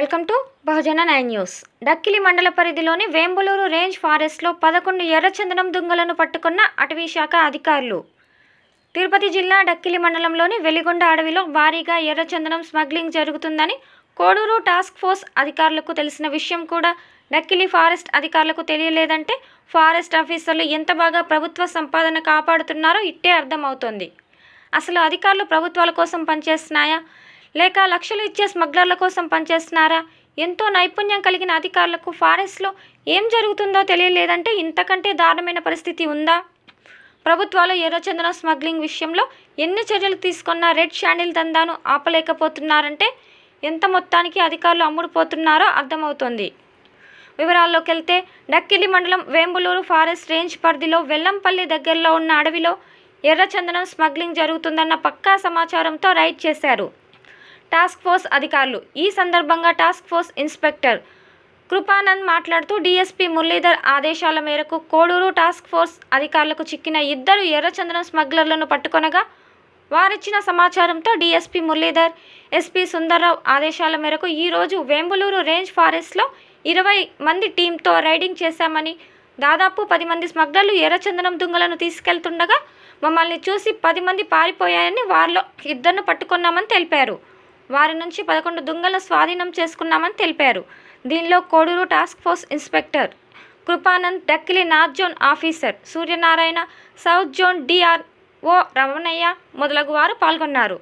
Welcome to Bahujana nine news. Dakkili మండల పరిధిలోని వేంబులూరు range ఫారెస్ట్లో పదకొండు ఎర్రచందనం దుంగలను పట్టుకున్న అటవీ శాఖ అధికారులు. తిరుపతి జిల్లా డక్కిలి మండలంలోని వెలిగొండ అడవిలో భారీగా ఎర్రచందనం స్మగ్లింగ్ జరుగుతుందని కోడూరు టాస్క్ ఫోర్స్ అధికారులకు తెలిసిన విషయం కూడా డక్కిలి ఫారెస్ట్ అధికారులకు తెలియలేదంటే ఫారెస్ట్ ఆఫీసర్లు ఎంత బాగా ప్రభుత్వ సంపాదన కాపాడుతున్నారో ఇట్టే అర్థమవుతోంది. అసలు అధికారులు ప్రభుత్వాల కోసం పనిచేస్తున్నాయా? లేక లక్షలు ఇచ్చే స్మగ్లర్ల కోసం పనిచేస్తున్నారా? ఎంతో నైపుణ్యం కలిగిన అధికారులకు ఫారెస్ట్లో ఏం జరుగుతుందో తెలియలేదంటే ఇంతకంటే దారుణమైన పరిస్థితి ఉందా? ప్రభుత్వాలు ఎర్రచందనం స్మగ్లింగ్ విషయంలో ఎన్ని చర్యలు తీసుకున్నా రెడ్ షాండిల్ దందాను ఆపలేకపోతున్నారంటే ఎంత మొత్తానికి అధికారులు అమ్ముడుపోతున్నారో అర్థమవుతోంది. వివరాల్లోకి వెళ్తే డక్కిలి మండలం వేంబులూరు ఫారెస్ట్ రేంజ్ పరిధిలో వెల్లంపల్లి దగ్గరలో ఉన్న అడవిలో ఎర్రచందనం స్మగ్లింగ్ జరుగుతుందన్న పక్కా సమాచారంతో రైడ్ చేశారు. టాస్క్ ఫోర్స్ అధికారులు. ఈ సందర్భంగా టాస్క్ ఫోర్స్ ఇన్స్పెక్టర్ కృపానంద్ మాట్లాడుతూ డీఎస్పీ మురళీధర్ ఆదేశాల మేరకు కోడూరు టాస్క్ ఫోర్స్ అధికారులకు చిక్కిన ఇద్దరు ఎర్రచందనం స్మగ్లర్లను పట్టుకొనగా వారిచ్చిన సమాచారంతో డీఎస్పీ మురళీధర్ ఎస్పీ సుందర్రావు ఆదేశాల మేరకు ఈరోజు వేంబులూరు రేంజ్ ఫారెస్ట్లో ఇరవై మంది టీంతో రైడింగ్ చేశామని దాదాపు పది మంది స్మగ్లర్లు ఎర్రచందనం దుంగలను తీసుకెళ్తుండగా మమ్మల్ని చూసి పది మంది పారిపోయారని వారిలో ఇద్దరిని పట్టుకున్నామని తెలిపారు. వారి నుంచి పదకొండు దుంగలను స్వాధీనం చేసుకున్నామని తెలిపారు. దీనిలో Koduru task force inspector Kripanand Dakkili north zone officer Suryanarayana south zone DR O Ramanaiah మొదలగు వారు పాల్గొన్నారు.